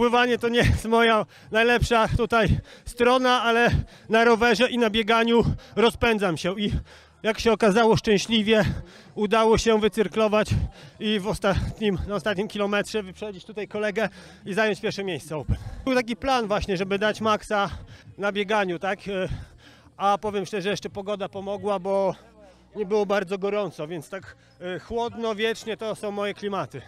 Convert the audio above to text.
Pływanie to nie jest moja najlepsza tutaj strona, ale na rowerze i na bieganiu rozpędzam się i jak się okazało szczęśliwie udało się wycyrklować i w ostatnim, na ostatnim kilometrze wyprzedzić tutaj kolegę i zająć pierwsze miejsce Open. Był taki plan właśnie, żeby dać maksa na bieganiu, tak? E, a powiem szczerze, jeszcze pogoda pomogła, bo nie było bardzo gorąco, więc tak e, chłodno, wiecznie to są moje klimaty.